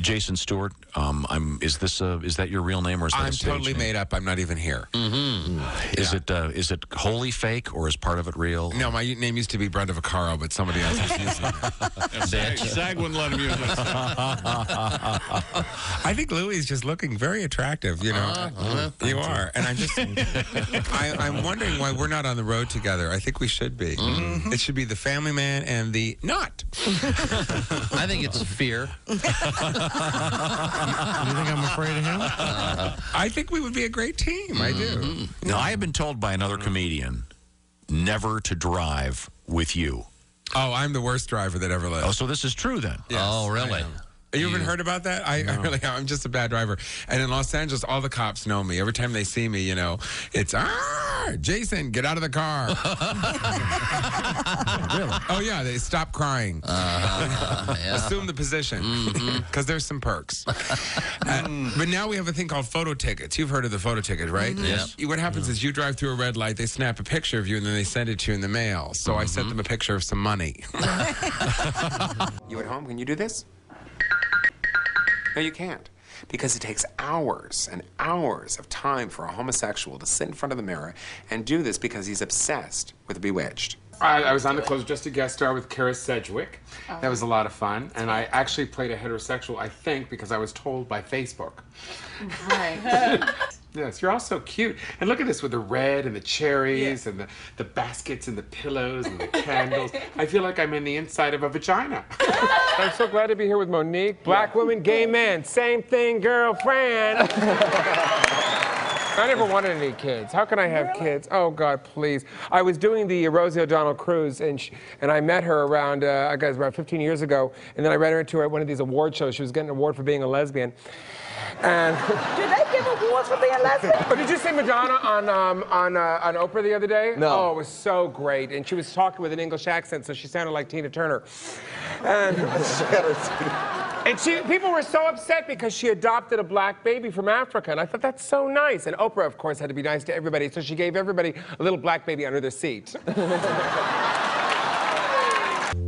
Jason Stuart, um, I'm. Is this uh, is that your real name or is that a I'm stage totally name? made up. I'm not even here. Is it uh, is it wholly fake or is part of it real? No, my name used to be Brenda Vaccaro, but somebody else is using it. Zag, Zag wouldn't let him use it. I think Louis is just looking very attractive. You know, you are, and I'm just. I, I'm wondering why we're not on the road together. I think we should be. It should be the family man and the not. I think it's fear. You think I'm afraid of him? I think we would be a great team. I do. Mm-hmm. Now, I have been told by another mm-hmm. comedian never to drive with you. Oh, I'm the worst driver that ever lived. Oh, so this is true then? oh, really? You haven't heard about that? I, I really, I'm just a bad driver. And in Los Angeles, all the cops know me. Every time they see me, you know, it's, ah, Jason, get out of the car. Really? Oh, yeah, they stop crying. Uh, yeah. Assume the position because there's some perks. Uh, but now we have a thing called photo tickets. You've heard of the photo ticket, right? Yes. What happens is you drive through a red light, they snap a picture of you, and then they send it to you in the mail. So I sent them a picture of some money. you at home? Can you do this? No, you can't. Because it takes hours and hours of time for a homosexual to sit in front of the mirror and do this because he's obsessed with the Bewitched. I, I was on the close just a guest star with Kyra Sedgwick. That was a lot of fun. And I actually played a heterosexual, I think, because I was told by Facebook. Right. Yes, you're all so cute. And look at this with the red and the cherries and the, the baskets and the pillows and the candles. I feel like I'm in the inside of a vagina. I'm so glad to be here with Monique. Black woman, gay man, same thing, girlfriend. I never wanted any kids. How can I have kids? Oh God, please! I was doing the Rosie O'Donnell cruise, and sh and I met her around uh, I guess around 15 years ago, and then I ran into her at one of these award shows. She was getting an award for being a lesbian, and. Do they give awards for being a lesbian? Oh, did you see Madonna on um, on uh, on Oprah the other day? No. Oh, it was so great, and she was talking with an English accent, so she sounded like Tina Turner. And, and she, people were so upset because she adopted a black baby from Africa, and I thought that's so nice. And Oprah, of course, had to be nice to everybody, so she gave everybody a little black baby under their seat.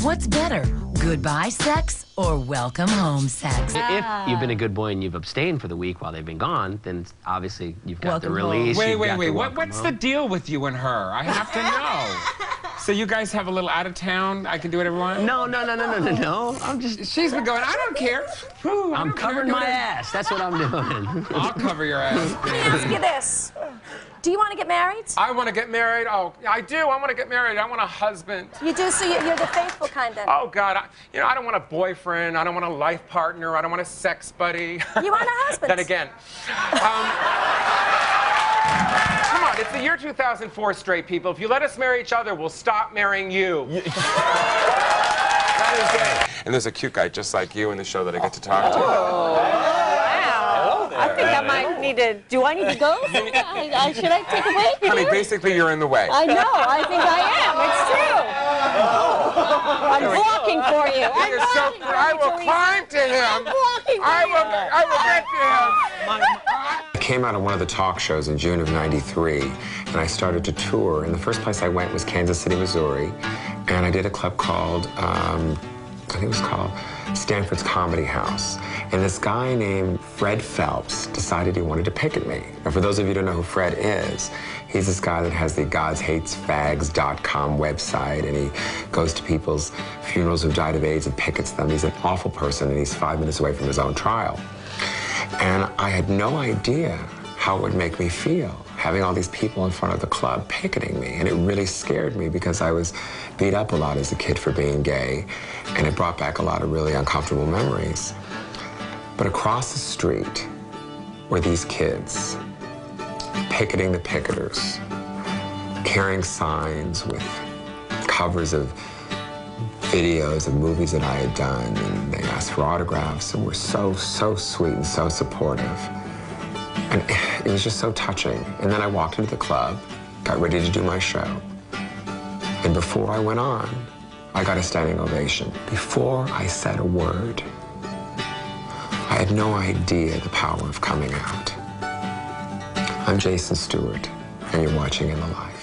What's better, goodbye sex or welcome home sex? If you've been a good boy and you've abstained for the week while they've been gone, then obviously you've got the Welcome home. release. wait, you've wait, got wait. the What, what's home. the deal with you and her? I have to know. So you guys have a little out of town. I can do whatever I want. No, no, no, no, no, no, no. I'm just. She's been going. I don't care. Whew, I I'm don't covering Do my ass. That's what I'm doing. I'll cover your ass. Let me ask you this. Do you want to get married? I want to get married. Oh, I do. I want to get married. I want a husband. You do, so you- you're the faithful kind then. Oh God, I, you know I don't want a boyfriend. I don't want a life partner. I don't want a sex buddy. You want a husband. then again, um, come on, it's the year 2004, straight people. If you let us marry each other, we'll stop marrying you. that is gay. And there's a cute guy just like you in the show that I get to talk to. Oh. Wow. I think I might need to. Do I need to go? I, I, should I take a break? Honey, basically you're in the way. I know. I think I am. It's true. I'm blocking for you. I'm You're so, blocking for I you, will climb to him. I'm blocking for I you. will, I will get to him. Came out of one of the talk shows in June of 93, and I started to tour. And the first place I went was Kansas City, Missouri. And I did a club called, um, I think it was called Stanford's Comedy House. And this guy named Fred Phelps decided he wanted to pick at me. Now, for those of you who don't know who Fred is, he's this guy that has the godshatesfags.com website, and he goes to people's funerals who've died of AIDS and pickets them. He's an awful person, and he's five minutes away from his own trial. And I had no idea how it would make me feel having all these people in front of the club picketing me. And it really scared me because I was beat up a lot as a kid for being gay, and it brought back a lot of really uncomfortable memories. But across the street were these kids picketing the picketers, carrying signs with covers of videos of movies that I had done, and they asked for autographs and were so, so sweet and so supportive. And it was just so touching. And then I walked into the club, got ready to do my show. And before I went on, I got a standing ovation. Before I said a word, I had no idea the power of coming out. I'm Jason Stuart, and you're watching In the Light.